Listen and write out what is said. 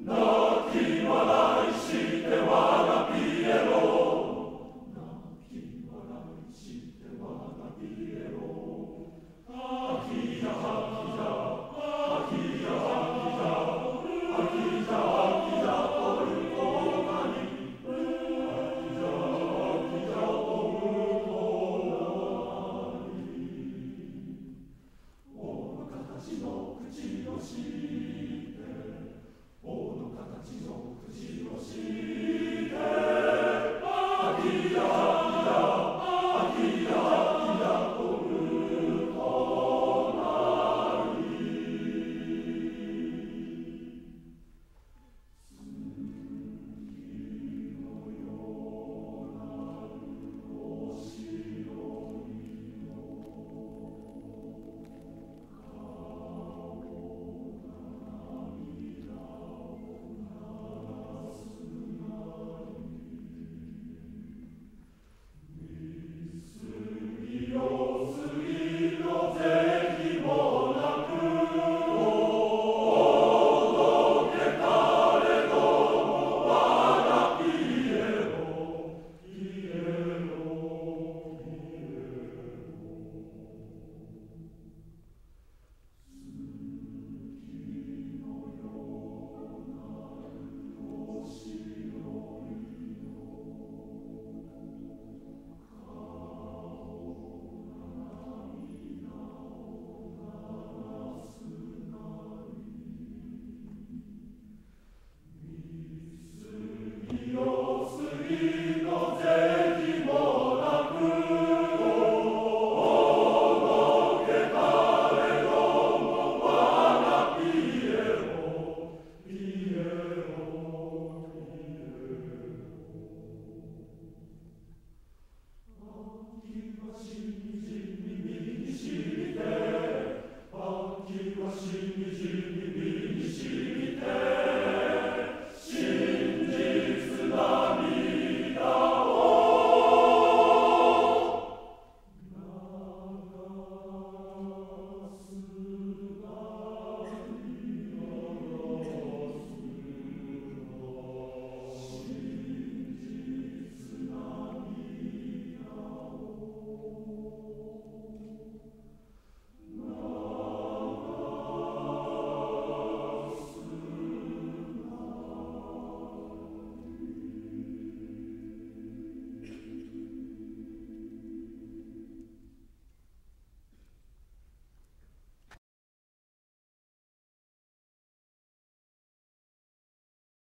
No.